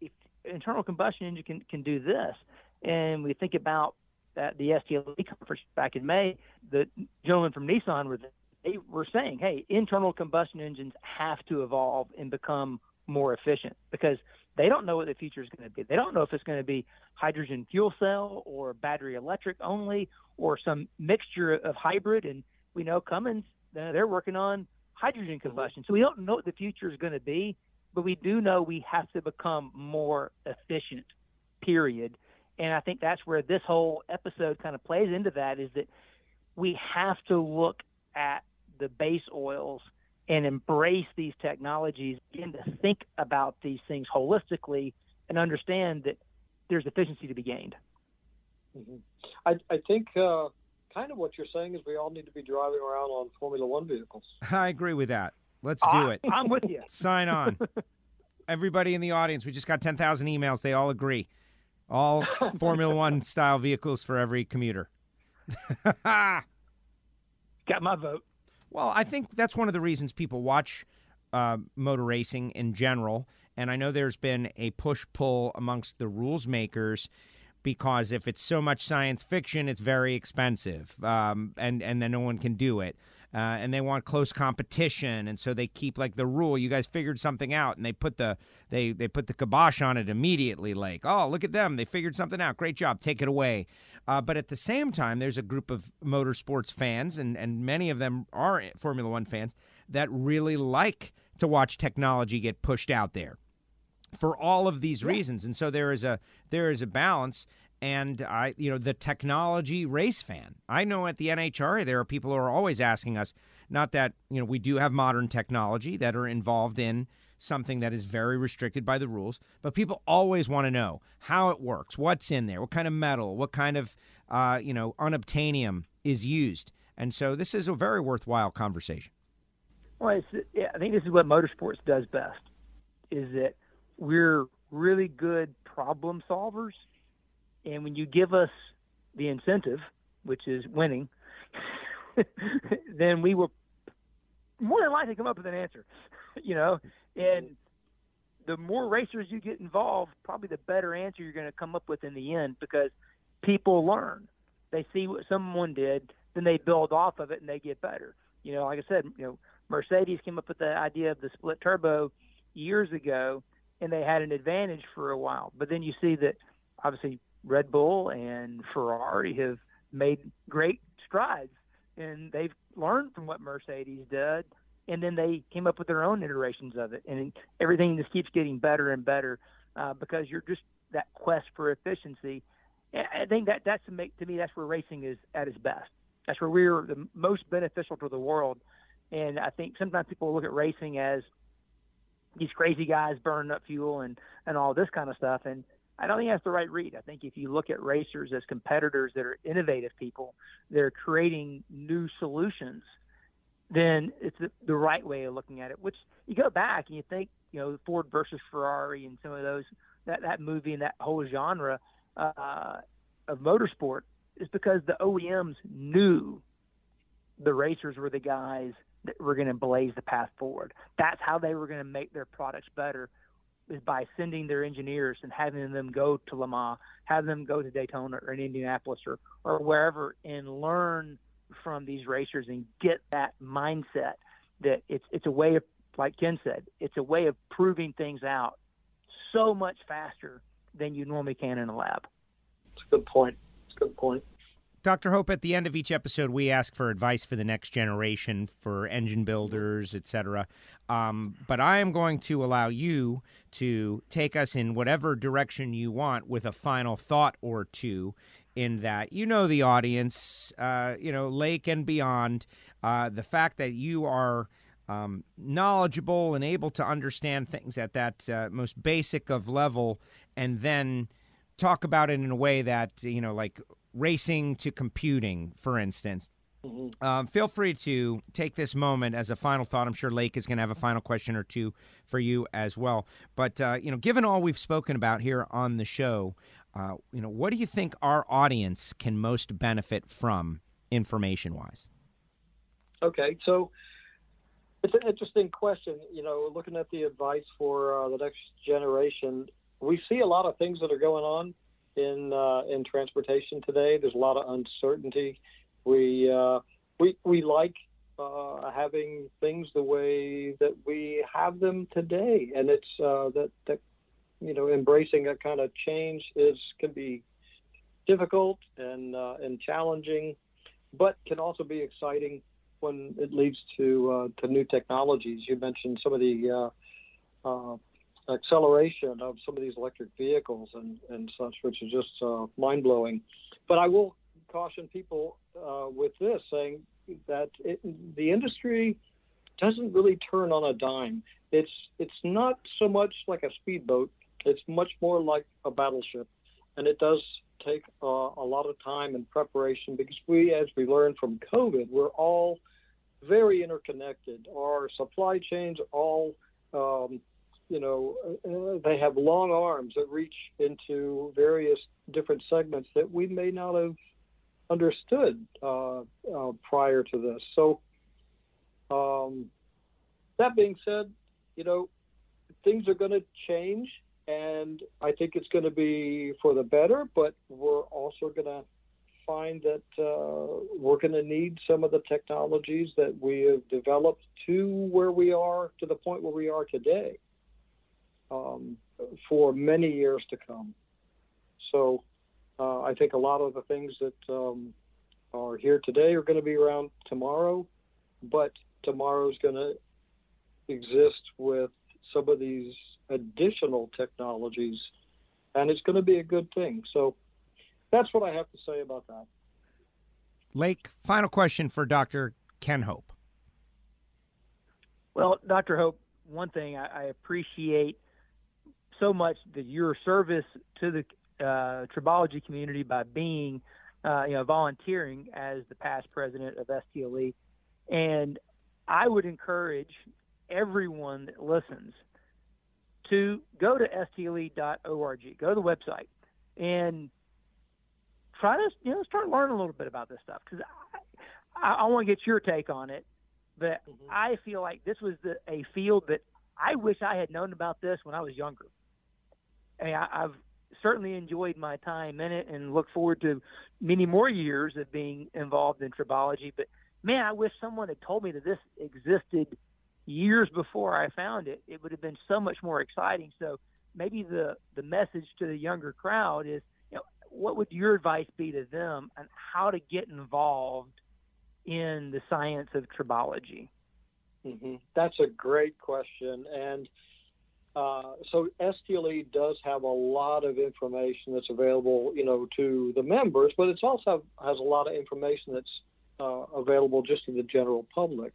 if internal combustion engine can, can do this. And we think about at the STLE conference back in May, the gentleman from Nissan were they were saying, hey, internal combustion engines have to evolve and become more efficient because they don't know what the future is going to be. They don't know if it's going to be hydrogen fuel cell or battery electric only or some mixture of hybrid. And we know Cummins, they're working on hydrogen combustion. So we don't know what the future is going to be but we do know we have to become more efficient, period. And I think that's where this whole episode kind of plays into that is that we have to look at the base oils and embrace these technologies, begin to think about these things holistically and understand that there's efficiency to be gained. Mm-hmm. I, I think uh, kind of what you're saying is we all need to be driving around on Formula One vehicles. (laughs) I agree with that. Let's do it. (laughs) I'm with you. Sign on. (laughs) Everybody in the audience, we just got 10,000 emails. They all agree. All Formula One style vehicles for every commuter. got my vote. Well, I think that's one of the reasons people watch uh, motor racing in general. And I know there's been a push pull amongst the rules makers because if it's so much science fiction, it's very expensive, um, and and then no one can do it uh, and they want close competition, and so they keep like the rule. You guys figured something out, and they put the they they put the kibosh on it immediately. Like, oh, look at them, they figured something out. Great job, take it away. Uh, but at the same time, there's a group of motorsports fans, and and many of them are Formula One fans that really like to watch technology get pushed out there for all of these reasons. And so there is a there is a balance and I, you know, the technology race fan. I know at the NHRA there are people who are always asking us, not that you know we do have modern technology that are involved in something that is very restricted by the rules, but people always want to know how it works, what's in there, what kind of metal, what kind of uh, you know unobtainium is used, and so this is a very worthwhile conversation. Well, yeah, I think this is what motorsports does best, is that we're really good problem solvers and when you give us the incentive, which is winning, (laughs) then we will more than likely come up with an answer. (laughs) you know, and the more racers you get involved, probably the better answer you're going to come up with in the end because people learn. They see what someone did, then they build off of it and they get better. You know, like I said, you know, Mercedes came up with the idea of the split turbo years ago and they had an advantage for a while. But then you see that obviously Red Bull and Ferrari have made great strides, and they've learned from what Mercedes did, and then they came up with their own iterations of it, and everything just keeps getting better and better. uh, because you're just that quest for efficiency. And I think that that's to, make, to me that's where racing is at its best. That's where we're the most beneficial to the world. And I think sometimes people look at racing as these crazy guys burning up fuel and and all this kind of stuff. And I don't think that's the right read. I think if you look at racers as competitors that are innovative people, they're creating new solutions, then it's the, the right way of looking at it. Which you go back and you think, you know, Ford versus Ferrari and some of those that that movie and that whole genre uh, of motorsport is because the OEMs knew the racers were the guys that were going to blaze the path forward. That's how they were going to make their products better is by sending their engineers and having them go to Le Mans, have them go to Daytona or in Indianapolis or, or wherever and learn from these racers and get that mindset that it's it's a way of like Ken said, it's a way of proving things out so much faster than you normally can in a lab. It's a good point. It's a good point. Dr. Hope, at the end of each episode, we ask for advice for the next generation, for engine builders, etc. Um, but I am going to allow you to take us in whatever direction you want with a final thought or two. In that, you know, the audience, uh, you know, Lake and beyond, uh, the fact that you are um, knowledgeable and able to understand things at that uh, most basic of level, and then talk about it in a way that you know, like racing to computing, for instance. Mm-hmm. Um, feel free to take this moment as a final thought. I'm sure Lake is going to have a final question or two for you as well. But uh, you know, given all we've spoken about here on the show, uh, you know, what do you think our audience can most benefit from, information-wise? Okay, so it's an interesting question. You know, looking at the advice for uh, the next generation, we see a lot of things that are going on in uh, in transportation today. There's a lot of uncertainty. We uh, we we like uh, having things the way that we have them today, and it's uh, that that you know embracing that kind of change is can be difficult and uh, and challenging, but can also be exciting when it leads to uh, to new technologies. You mentioned some of the acceleration of some of these electric vehicles and, and such, which is just uh, mind blowing. But I will caution people uh, with this, saying that it, the industry doesn't really turn on a dime. It's it's not so much like a speedboat. It's much more like a battleship, and it does take uh, a lot of time and preparation because we, as we learned from COVID, we're all very interconnected. Our supply chains all um, you know, uh, they have long arms that reach into various different segments that we may not have understood uh, uh, prior to this. So, um, that being said, you know, things are going to change, and I think it's going to be for the better. But we're also going to find that uh, we're going to need some of the technologies that we have developed to where we are, to the point where we are today um, for many years to come. So uh, I think a lot of the things that um, are here today are going to be around tomorrow, but tomorrow is going to exist with some of these additional technologies, and it's going to be a good thing. So that's what I have to say about that. Lake, final question for Dr. Ken Hope. Well, Dr. Hope, one thing I, I appreciate so much that your service to the uh, tribology community by being, uh, you know, volunteering as the past president of STLE. And I would encourage everyone that listens to go to stle.org, go to the website, and try to, you know, start learning a little bit about this stuff because I, I, I want to get your take on it. But mm-hmm. I feel like this was the, a field that I wish I had known about this when I was younger. I, I've certainly enjoyed my time in it and look forward to many more years of being involved in tribology. But man, I wish someone had told me that this existed years before I found it. It would have been so much more exciting. So maybe the the message to the younger crowd is, you know, what would your advice be to them on how to get involved in the science of tribology? Mm-hmm. That's a great question, and uh, so STLE does have a lot of information that's available, you know, to the members, but it also has a lot of information that's uh, available just to the general public.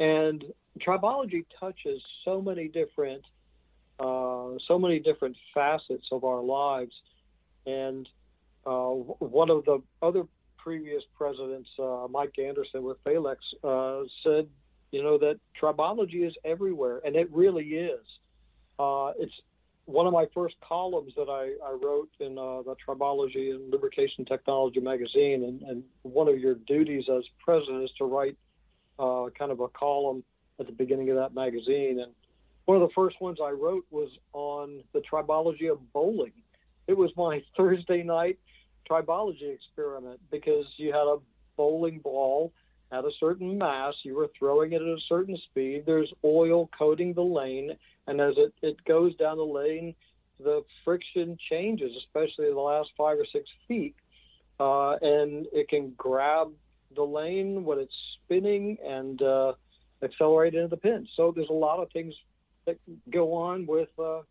And tribology touches so many different, uh, so many different facets of our lives. And uh, one of the other previous presidents, uh, Mike Anderson with Falex, uh, said, you know, that tribology is everywhere, and it really is. Uh, it's one of my first columns that I, I wrote in uh, the Tribology and Lubrication Technology magazine, and, and, one of your duties as president is to write uh, kind of a column at the beginning of that magazine. And one of the first ones I wrote was on the tribology of bowling. It was my (laughs) Thursday night tribology experiment because you had a bowling ball at a certain mass, you were throwing it at a certain speed, there's oil coating the lane, and as it, it goes down the lane, the friction changes, especially in the last five or six feet. Uh, and it can grab the lane when it's spinning and uh, accelerate into the pin. So there's a lot of things that go on with uh,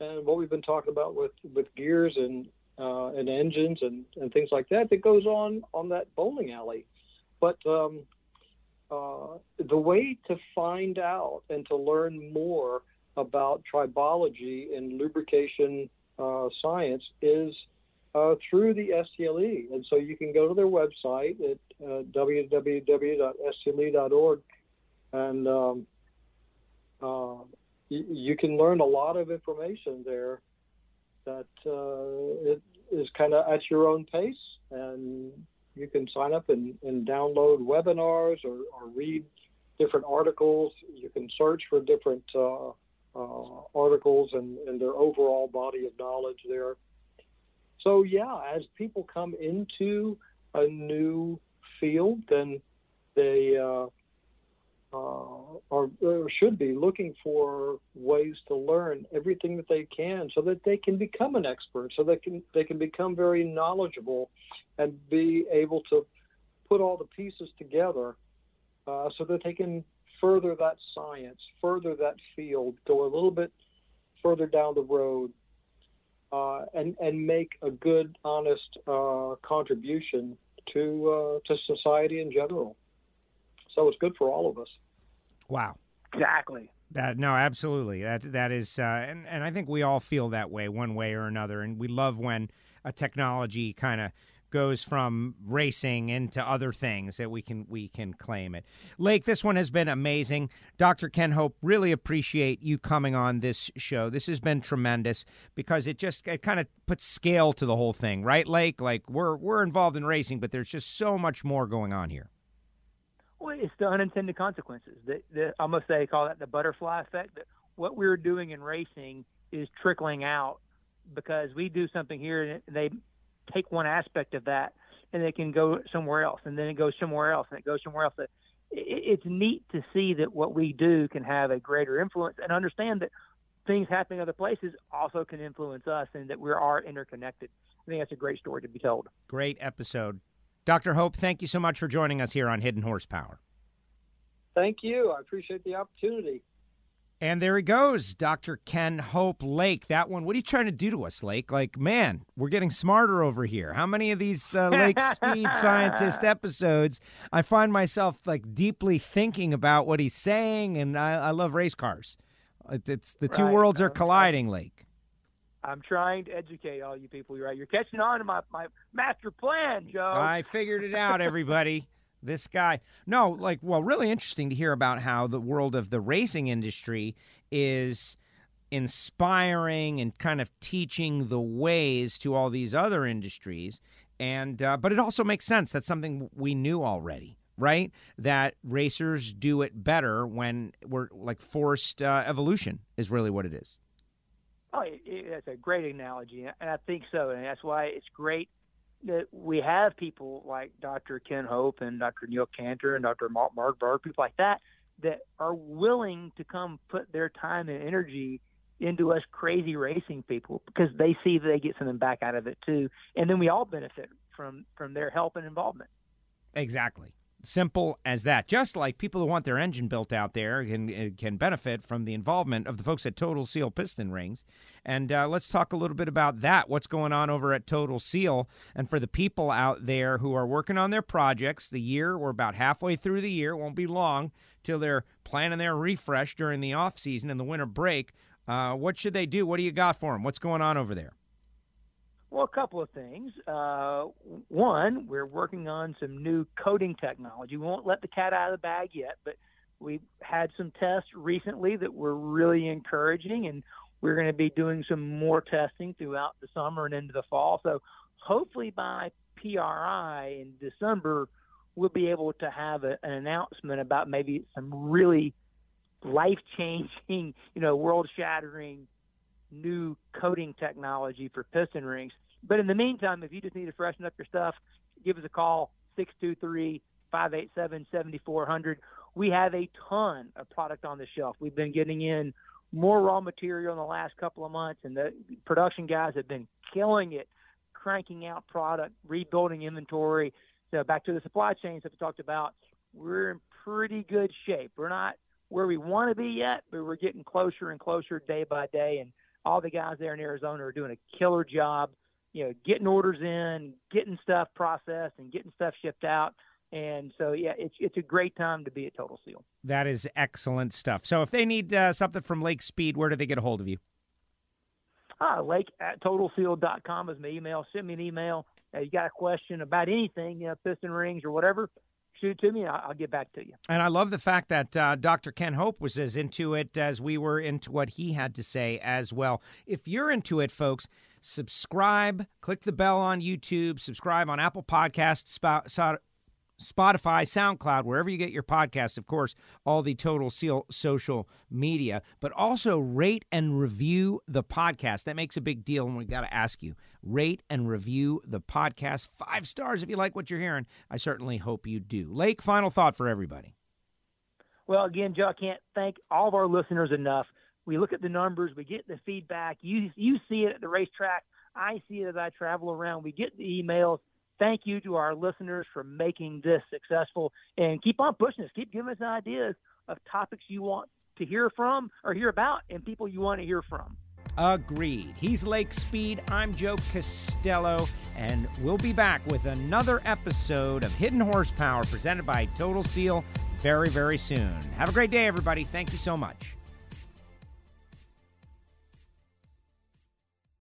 and what we've been talking about with, with gears and uh, and engines and, and things like that that goes on on that bowling alley. But um, uh, the way to find out and to learn more about tribology and lubrication uh, science is uh, through the STLE. And so you can go to their website at uh, and um, uh, y- you can learn a lot of information there that uh, it is kind of at your own pace and you can sign up and, and download webinars or, or read different articles. You can search for different uh, uh, articles and, and their overall body of knowledge there. So, yeah, as people come into a new field, then they uh, uh, are or should be looking for ways to learn everything that they can, so that they can become an expert, so they can they can become very knowledgeable, and be able to put all the pieces together, uh, so that they can further that science, further that field, go a little bit further down the road, uh, and and make a good, honest uh, contribution to uh, to society in general. So it's good for all of us. Wow. Exactly. That no, absolutely. That that is, uh, and and I think we all feel that way, one way or another. And we love when a technology kind of goes from racing into other things that we can we can claim it. Lake, this one has been amazing. Dr. Ken Hope, really appreciate you coming on this show. This has been tremendous because it just it kind of puts scale to the whole thing, right, Lake? Like we're we're involved in racing, but there's just so much more going on here. Well, it's the unintended consequences. The, the, I must say, call that the butterfly effect. That what we're doing in racing is trickling out because we do something here and they take one aspect of that and it can go somewhere else and then it goes somewhere else and it goes somewhere else. It's neat to see that what we do can have a greater influence and understand that things happening other places also can influence us and that we are interconnected. I think that's a great story to be told. Great episode. Dr. Hope, thank you so much for joining us here on Hidden Horsepower. Thank you. I appreciate the opportunity. And there he goes, Dr. Ken Hope Lake. That one, what are you trying to do to us, Lake? Like, man, we're getting smarter over here. How many of these uh, Lake Speed Scientist (laughs) episodes I find myself like deeply thinking about what he's saying? And I, I love race cars. It's the two right. worlds are colliding, Lake. I'm trying to educate all you people. You're right. You're catching on to my, my master plan, Joe. I figured it out, everybody (laughs) this guy. No, like, well, really interesting to hear about how the world of the racing industry is inspiring and kind of teaching the ways to all these other industries. And, uh, but it also makes sense. That's something we knew already, right? That racers do it better when we're like forced uh, evolution is really what it is. Oh, it, it, that's a great analogy, and I think so, and that's why it's great that we have people like Dr. Ken Hope and Dr. Neil Canter and Dr. Mark Markberg, people like that, that are willing to come put their time and energy into us crazy racing people because they see that they get something back out of it too, and then we all benefit from from their help and involvement. Exactly. Simple as that. Just like people who want their engine built out there can can benefit from the involvement of the folks at Total Seal Piston Rings. And uh, let's talk a little bit about that. What's going on over at Total Seal? And for the people out there who are working on their projects, the year we're about halfway through the year. Won't be long till they're planning their refresh during the off season and the winter break. Uh, what should they do? What do you got for them? What's going on over there? Well, a couple of things. Uh, one, we're working on some new coating technology. We won't let the cat out of the bag yet, but we've had some tests recently that were really encouraging, and we're going to be doing some more testing throughout the summer and into the fall. So hopefully by PRI in December, we'll be able to have a, an announcement about maybe some really life-changing, (laughs) you know, world-shattering new coating technology for piston rings. But in the meantime, if you just need to freshen up your stuff, give us a call 623 587 7400. We have a ton of product on the shelf. We've been getting in more raw material in the last couple of months, and the production guys have been killing it, cranking out product, rebuilding inventory. So back to the supply chains that we talked about, we're in pretty good shape. We're not where we want to be yet, but we're getting closer and closer day by day. And all the guys there in Arizona are doing a killer job, you know, getting orders in, getting stuff processed, and getting stuff shipped out. And so, yeah, it's it's a great time to be at Total Seal. That is excellent stuff. So, if they need uh, something from Lake Speed, where do they get a hold of you? Ah, Lake at TotalSeal.com is my email. Send me an email. Uh, you got a question about anything, you know, piston rings or whatever, shoot to me. I'll, get back to you. And I love the fact that uh, Dr. Ken Hope was as into it as we were into what he had to say as well. If you're into it, folks, subscribe, click the bell on YouTube, subscribe on Apple Podcasts, Spotify, SoundCloud, wherever you get your podcasts, of course, all the Total Seal social media, but also rate and review the podcast. That makes a big deal, and we got to ask you rate and review the podcast. Five stars if you like what you're hearing. I certainly hope you do. Lake, final thought for everybody. Well, again, Joe, I can't thank all of our listeners enough. We look at the numbers, we get the feedback. You you see it at the racetrack. I see it as I travel around. We get the emails thank you to our listeners for making this successful and keep on pushing us. Keep giving us ideas of topics you want to hear from or hear about and people you want to hear from. Agreed. He's Lake Speed. I'm Joe Castello, and we'll be back with another episode of Hidden Horsepower presented by Total Seal very, very soon. Have a great day, everybody. Thank you so much.